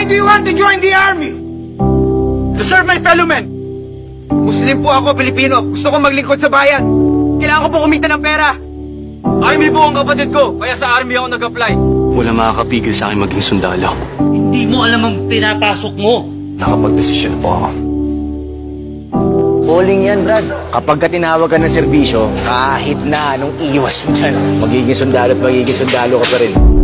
Why do you want to join the army? To serve my fellow men. Muslim po ako, Pilipino. Gusto ko maglingkod sa bayan. Kailangan ko po kumita ng pera. Army po ang kapatid ko, kaya sa army ako nag-apply. Wala makakapigil sa akin maging sundalo. Hindi mo alam ang pinapasok mo. Nakapag-desisyon po ako. Calling yan, Brad. Kapag ka tinawag ka ng serbisyo, kahit na anong iwas mo dyan, magiging sundalo at magiging sundalo ka pa rin.